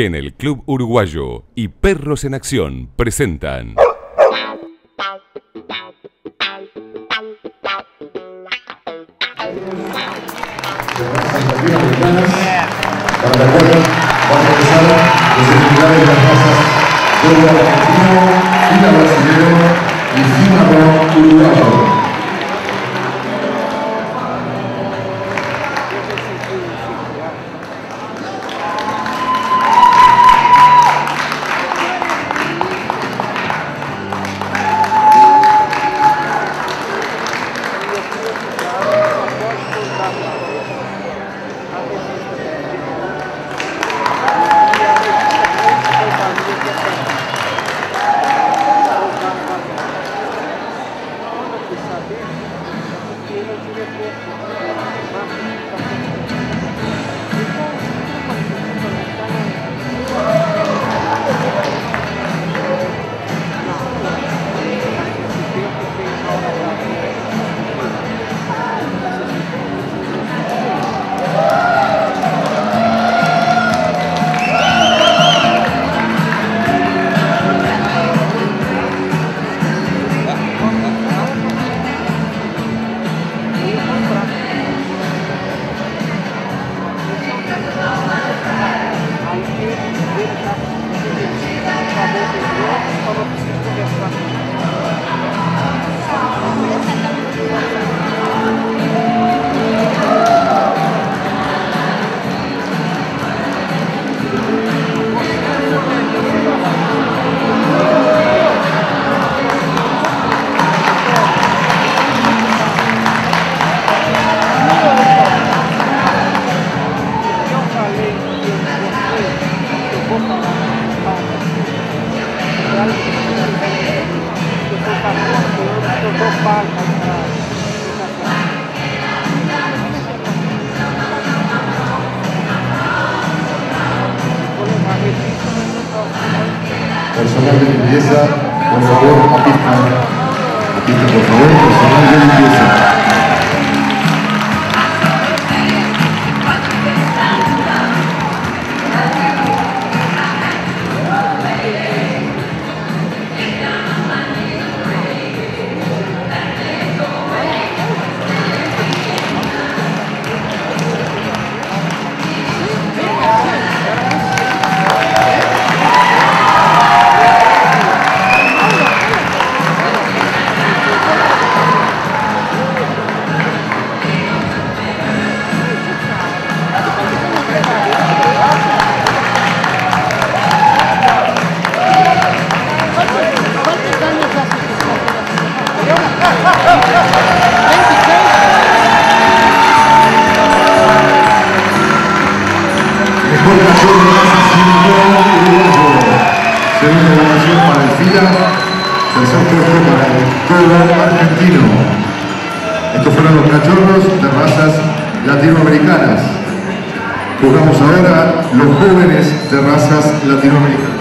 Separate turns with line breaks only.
Kennel Club Uruguayo y Perros en Acción presentan.
Dia bawa. Personal de limpieza, por favor, apisten. Apisten, por favor, personal de limpieza. Mejor cachorro de Simón Uruguayo. Segunda evaluación para el FIA. Tercer puesto para el Cobo argentino. Estos fueron los cachorros de razas latinoamericanas. Jugamos ahora los jóvenes de razas latinoamericanas.